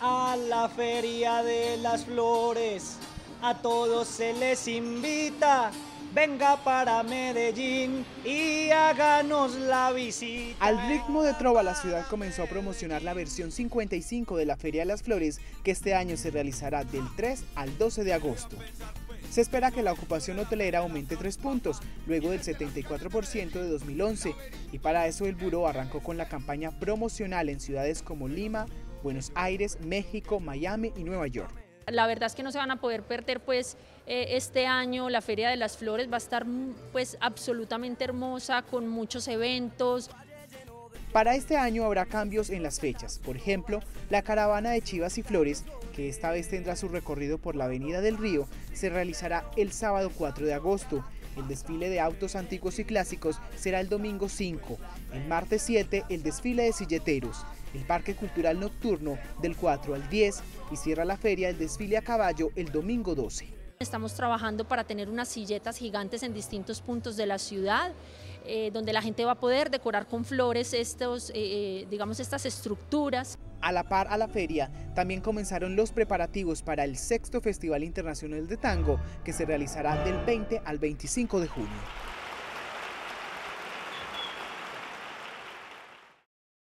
a la Feria de las Flores. A todos se les invita. Venga para Medellín y háganos la visita. Al ritmo de trova, la ciudad comenzó a promocionar la versión 55 de la Feria de las Flores, que este año se realizará del 3 al 12 de agosto. Se espera que la ocupación hotelera aumente 3 puntos, luego del 74% de 2011, y para eso el Buró arrancó con la campaña promocional en ciudades como Lima, Buenos Aires, México, Miami y Nueva York. La verdad es que no se van a poder perder pues eh, este año la Feria de las Flores va a estar pues absolutamente hermosa con muchos eventos. Para este año habrá cambios en las fechas, por ejemplo, la caravana de Chivas y Flores, que esta vez tendrá su recorrido por la Avenida del Río, se realizará el sábado 4 de agosto. El desfile de autos antiguos y clásicos será el domingo 5, el martes 7 el desfile de silleteros, el Parque Cultural Nocturno del 4 al 10 y cierra la feria el desfile a caballo el domingo 12. Estamos trabajando para tener unas silletas gigantes en distintos puntos de la ciudad, eh, donde la gente va a poder decorar con flores estos, eh, eh, digamos, estas estructuras. A la par a la feria, también comenzaron los preparativos para el sexto Festival Internacional de Tango, que se realizará del 20 al 25 de junio.